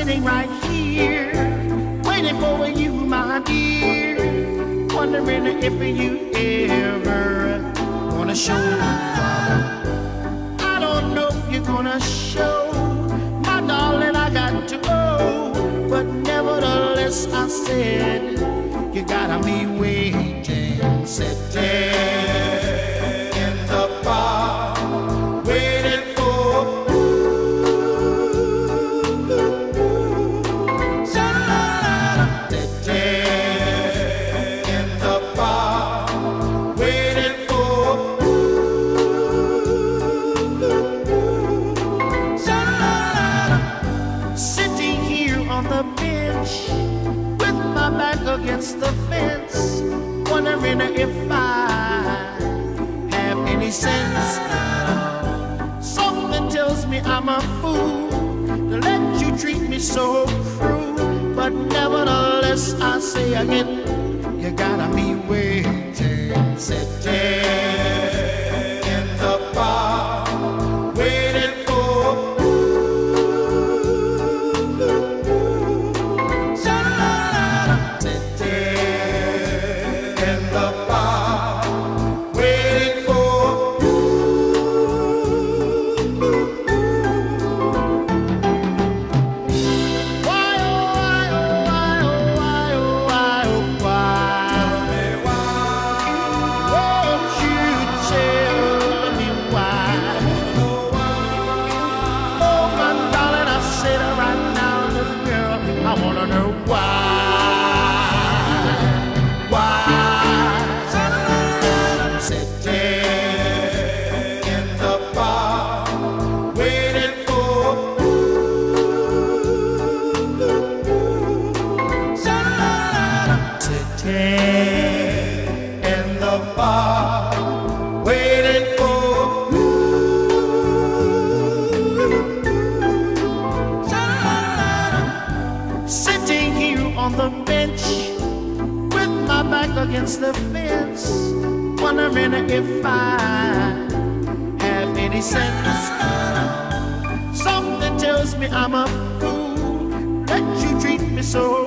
sitting right here, waiting for you, my dear. Wondering if you ever wanna show I don't know if you're gonna show, my darling. I got to go, but nevertheless, I said you gotta be waiting, sitting. Against the fence, wondering if I have any sense. Something tells me I'm a fool to let you treat me so cruel, but nevertheless I say again, you gotta be waiting, sitting. Against the fence, wondering if I have any sense. Something tells me I'm a fool that you treat me so